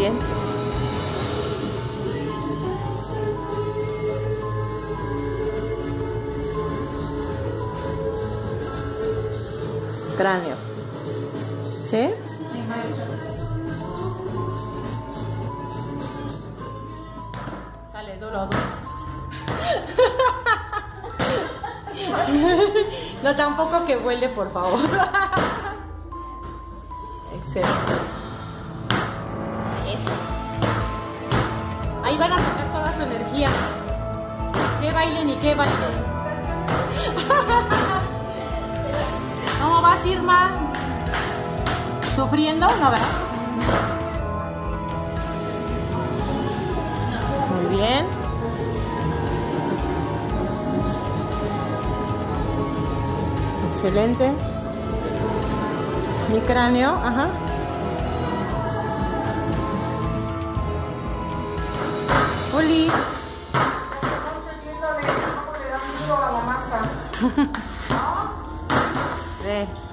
bien. Cráneo. ¿Sí? Dale, duro, duro. No, tampoco que huele, por favor. Excelente. Ahí van a sacar toda su energía. ¿Qué bailen y qué bailen? ¿Cómo vas, Irma? ¿Sufriendo? No, ¿verdad? Muy bien. Excelente. Mi cráneo, ajá. Oli. Estamos viendo de cómo le da un giro a la masa. Ve.